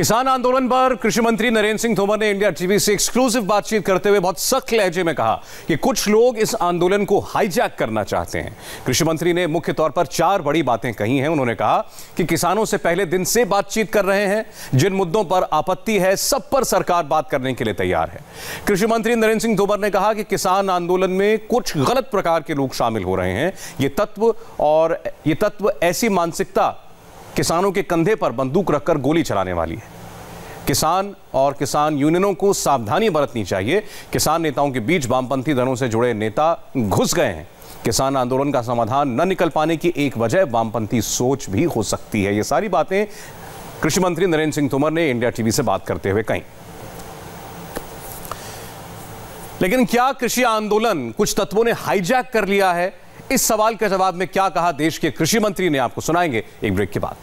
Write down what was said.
किसान आंदोलन पर कृषि मंत्री नरेंद्र सिंह तोमर ने इंडिया टीवी से एक्सक्लूसिव बातचीत करते हुए बहुत सख्त लहजे में कहा कि कुछ लोग इस आंदोलन को हाईजैक करना चाहते हैं। कृषि मंत्री ने मुख्य तौर पर चार बड़ी बातें कही हैं। उन्होंने कहा कि किसानों से पहले दिन से बातचीत कर रहे हैं। जिन मुद्दों पर आपत्ति है, सब पर सरकार बात करने के लिए तैयार है। कृषि मंत्री नरेंद्र सिंह तोमर ने कहा कि किसान आंदोलन में कुछ गलत प्रकार के लोग शामिल हो रहे हैं। ये तत्व और ये तत्व ऐसी मानसिकता किसानों के कंधे पर बंदूक रखकर गोली चलाने वाली है। किसान और किसान यूनियनों को सावधानी बरतनी चाहिए। किसान नेताओं के बीच वामपंथी दलों से जुड़े नेता घुस गए हैं। किसान आंदोलन का समाधान न निकल पाने की एक वजह वामपंथी सोच भी हो सकती है। ये सारी बातें कृषि मंत्री नरेंद्र सिंह तोमर ने इंडिया टीवी से बात करते हुए कही। लेकिन क्या कृषि आंदोलन कुछ तत्वों ने हाईजैक कर लिया है? इस सवाल के जवाब में क्या कहा देश के कृषि मंत्री ने? आपको सुनाएँगे एक ब्रेक के बाद।